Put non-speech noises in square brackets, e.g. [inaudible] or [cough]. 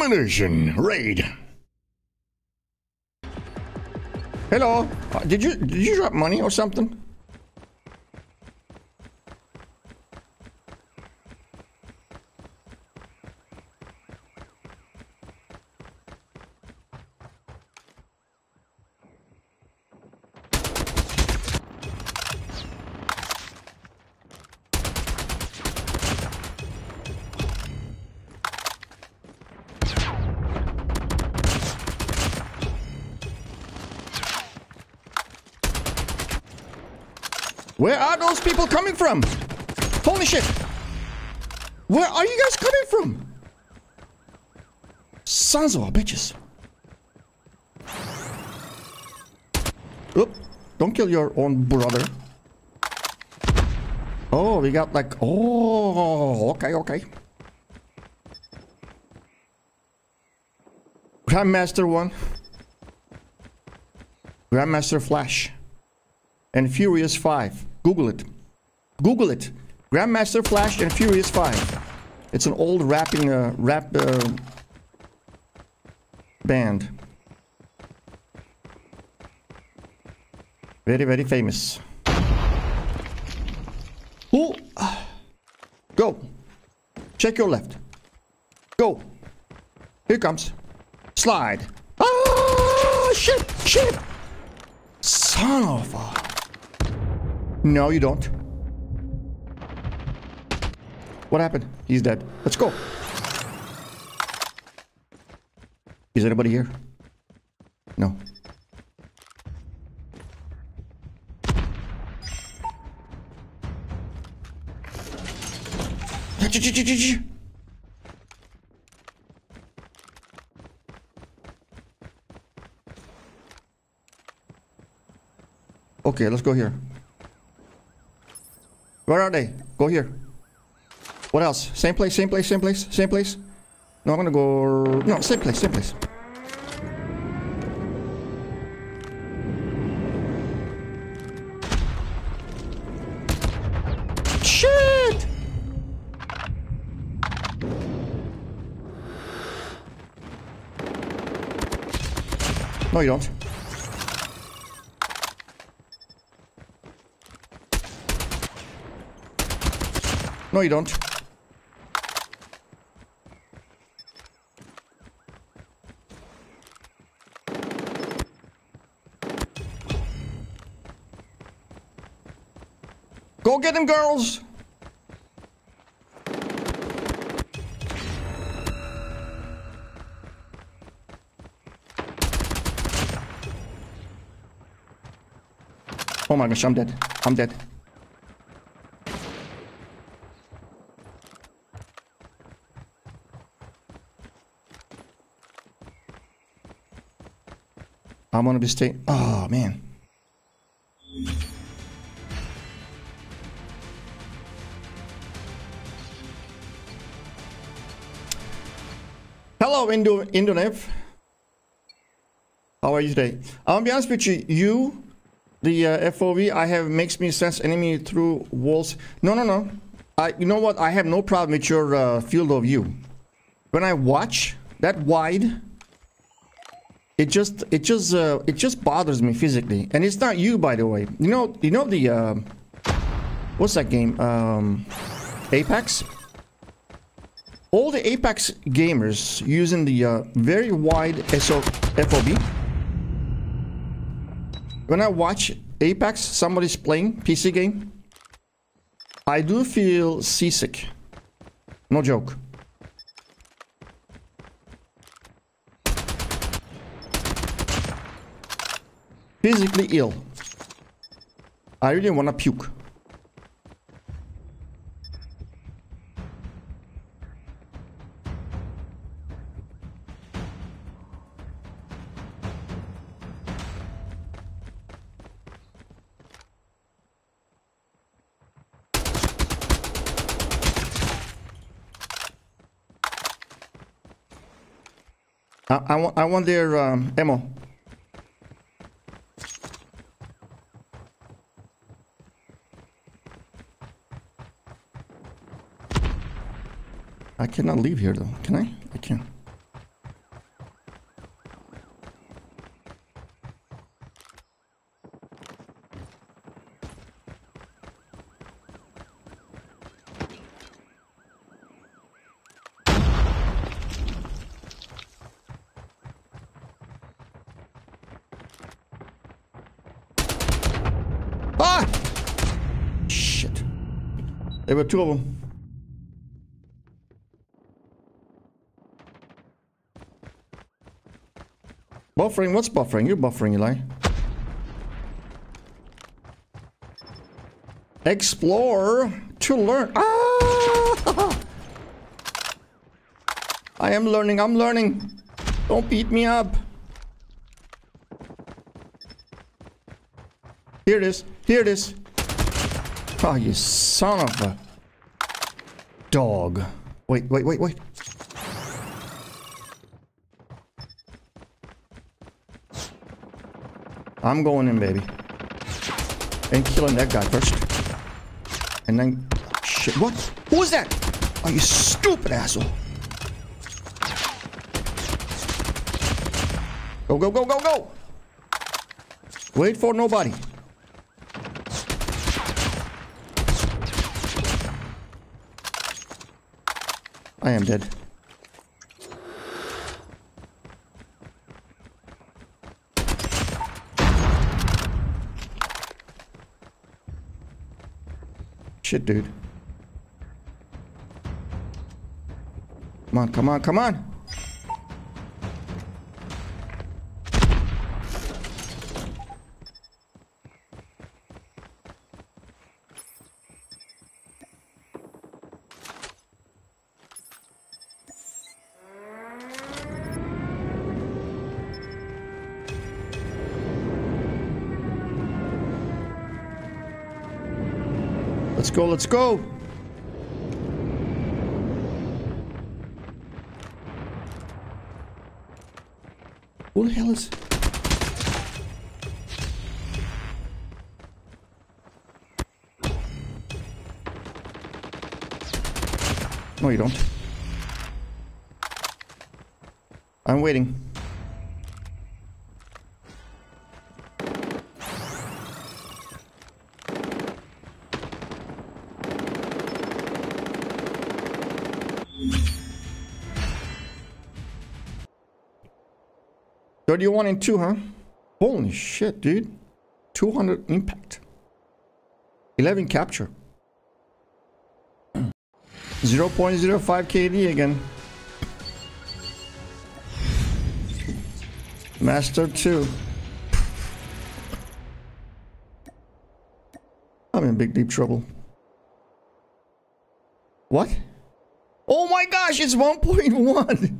Domination raid. Hello. Uh, did you did you drop money or something? Where are those people coming from? Holy shit! Where are you guys coming from? Sons of bitches. Oop, don't kill your own brother. Oh, we got like, oh, okay, okay. Grandmaster 1. Grandmaster Flash. And Furious 5. Google it. Google it. Grandmaster Flash and Furious 5. It's an old rapping uh, rap uh, band. Very, very famous. Who? Go. Check your left. Go. Here comes. Slide. Ah, shit, shit. Son of a... No, you don't. What happened? He's dead. Let's go. Is anybody here? No. Okay, let's go here. Where are they? Go here. What else? Same place, same place, same place, same place? No, I'm gonna go... No, same place, same place. Shit! No, you don't. No, you don't. Go get him, girls! Oh my gosh, I'm dead. I'm dead. I'm gonna be staying. Oh man. Hello, Indo Indonev. How are you today? I'll be honest with you. You, the uh, FOV I have makes me sense enemy through walls. No, no, no. I, you know what? I have no problem with your uh, field of view. When I watch that wide it just it just uh, it just bothers me physically. And it's not you by the way. You know you know the uh, what's that game? Um, apex? All the apex gamers using the uh, very wide SO fob when i watch apex somebody's playing pc game i do feel seasick. No joke physically ill. I really wanna puke. I, I want I want their um, ammo. I cannot leave here though. Can I? I can. Ah! Shit. There were two of them. Buffering? What's buffering? You're buffering, Eli. Explore to learn. Ah! [laughs] I am learning. I'm learning. Don't beat me up. Here it is. Here it is. Oh, you son of a dog. Wait, wait, wait, wait. I'm going in, baby. And killing that guy first. And then... Shit, what? Who was that? Oh, you stupid asshole. Go, go, go, go, go! Wait for nobody. I am dead. Shit, dude. Come on, come on, come on! Let's go, let's go! Who the hell is... No, you don't. I'm waiting. Thirty-one and two, huh? Holy shit, dude! Two hundred impact. Eleven capture. 0.05 KD again. Master 2. I'm in big deep trouble. What? Oh my gosh, it's 1.1!